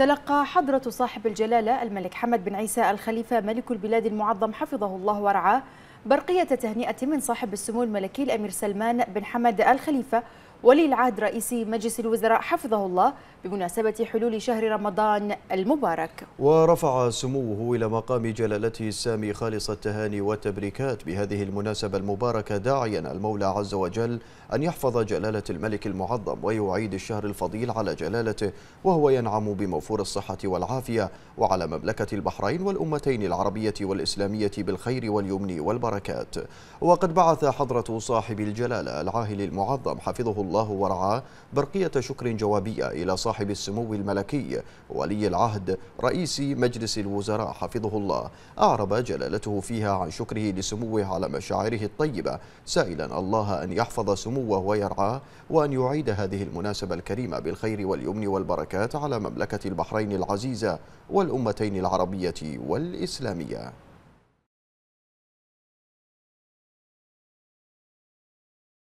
تلقى حضرة صاحب الجلالة الملك حمد بن عيسى الخليفة ملك البلاد المعظم حفظه الله ورعاه برقية تهنئة من صاحب السمو الملكي الأمير سلمان بن حمد الخليفة ولي العهد رئيس مجلس الوزراء حفظه الله بمناسبة حلول شهر رمضان المبارك. ورفع سموه إلى مقام جلالته السامي خالص التهاني والتبريكات بهذه المناسبة المباركة داعيا المولى عز وجل أن يحفظ جلالة الملك المعظم ويعيد الشهر الفضيل على جلالته وهو ينعم بموفور الصحة والعافية وعلى مملكة البحرين والأمتين العربية والإسلامية بالخير واليمن والبركات. وقد بعث حضرة صاحب الجلالة العاهل المعظم حفظه الله ورعاه برقية شكر جوابية إلى صاحب السمو الملكي ولي العهد رئيس مجلس الوزراء حفظه الله. أعرب جلالته فيها عن شكره لسموه على مشاعره الطيبة سائلا الله أن يحفظ سموه ويرعاه وأن يعيد هذه المناسبة الكريمة بالخير واليمن والبركات على مملكة البحرين العزيزة والأمتين العربية والإسلامية.